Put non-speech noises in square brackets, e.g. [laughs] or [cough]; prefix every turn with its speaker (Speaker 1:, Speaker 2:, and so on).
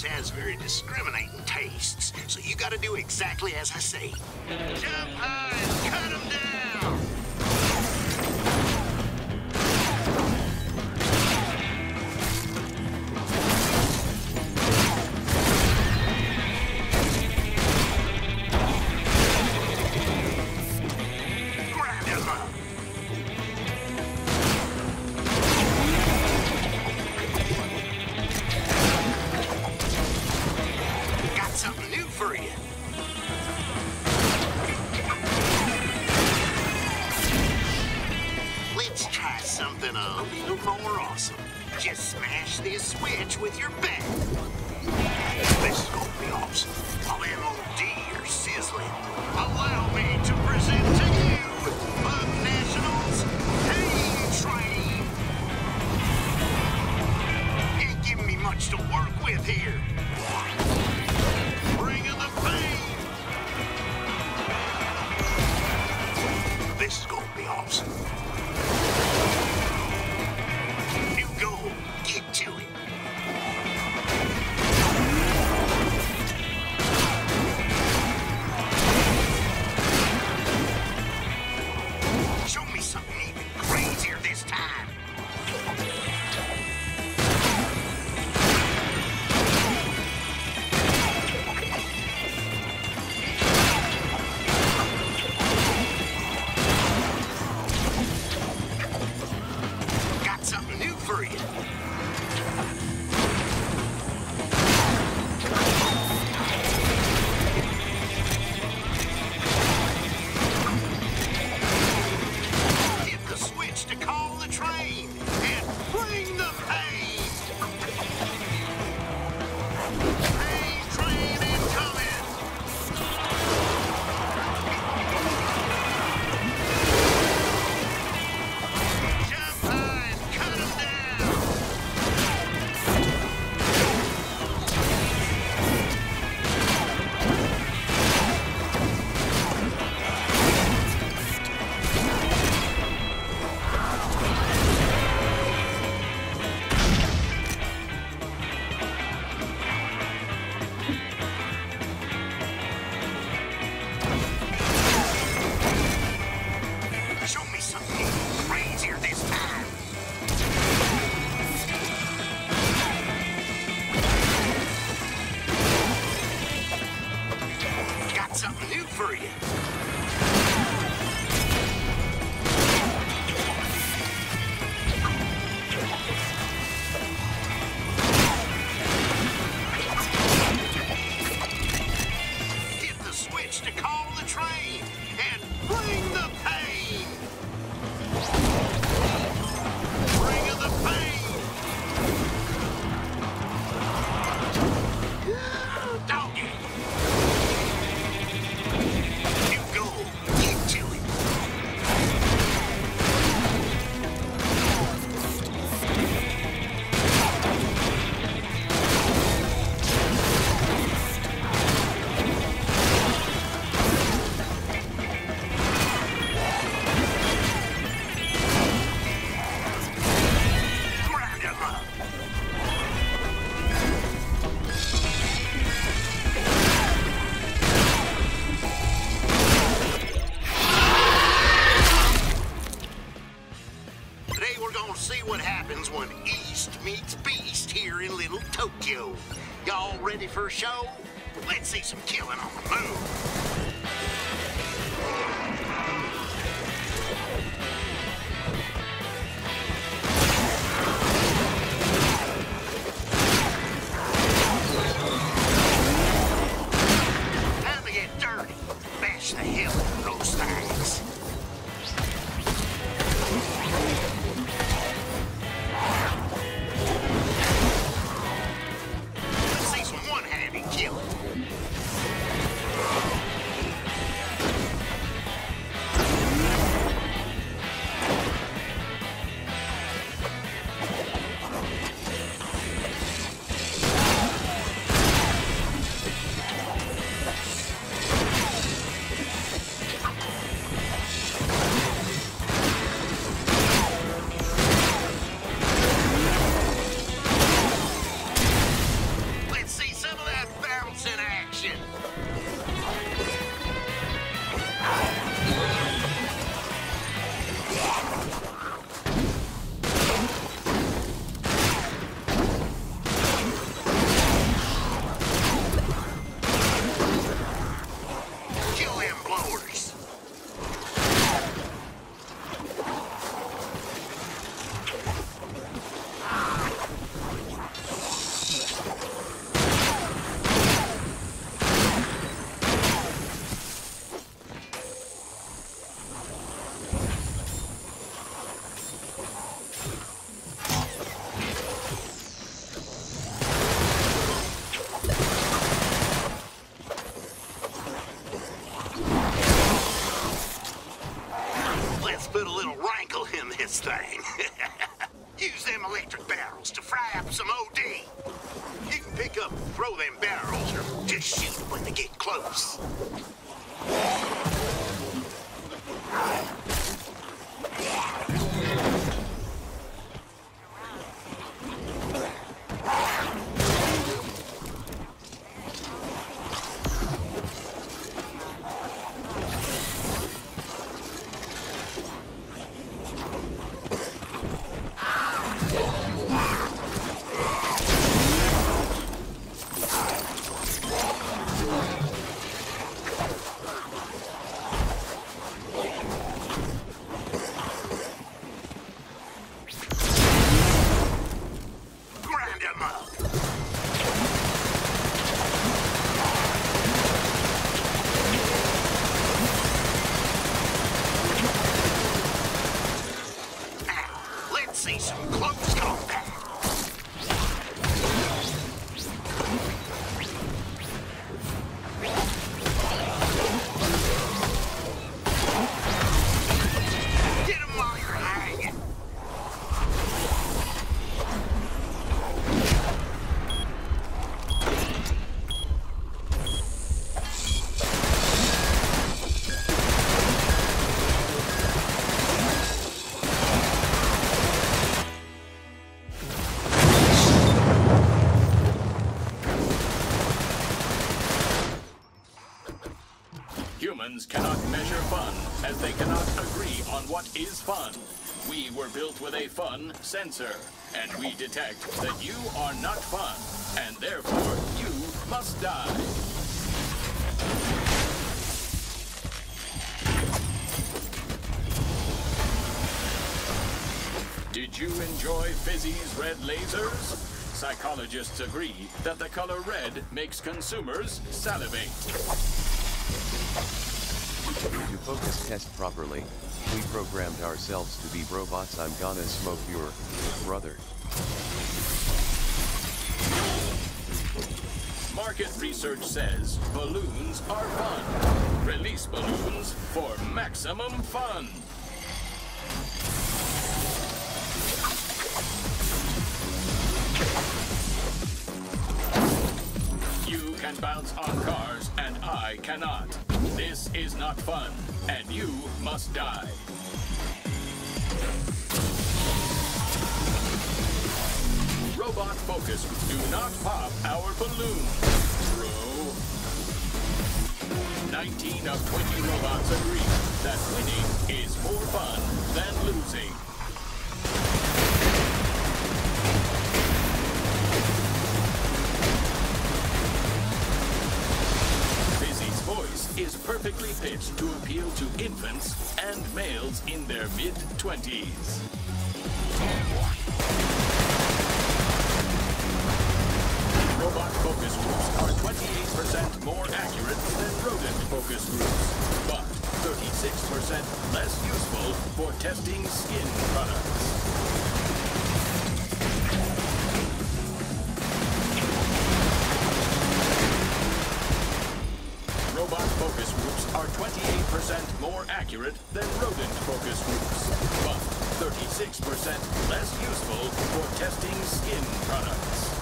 Speaker 1: boss has very discriminating tastes, so you gotta do exactly as I say. Jump high and cut him down! For. Let's try something a little more awesome. Just smash this switch with your back. This is gonna be awesome. All MOD are sizzling. Allow me East meets Beast here in Little Tokyo. Y'all ready for a show? Let's see some killing on the move. Thing. [laughs] Use them electric barrels to fry up some OD. You can pick up and throw them barrels or just shoot when they get close.
Speaker 2: Humans cannot measure fun, as they cannot agree on what is fun. We were built with a fun sensor, and we detect that you are not fun, and therefore you must die. Did you enjoy Fizzie's red lasers? Psychologists agree that the color red makes consumers salivate.
Speaker 3: To focus test properly, we programmed ourselves to be robots. I'm gonna smoke your brother.
Speaker 2: Market research says balloons are fun. Release balloons for maximum fun. You can bounce on cars and I cannot. This is not fun, and you must die. Robot focus, do not pop our balloon. Bro. 19 of 20 robots agree that winning is more fun than losing. Perfectly pitched to appeal to infants and males in their mid-twenties. Robot focus groups are 28% more accurate than rodent focus groups, but 36% less useful for testing skin products. Robot focus groups are 28% more accurate than rodent focus groups, but 36% less useful for testing skin products.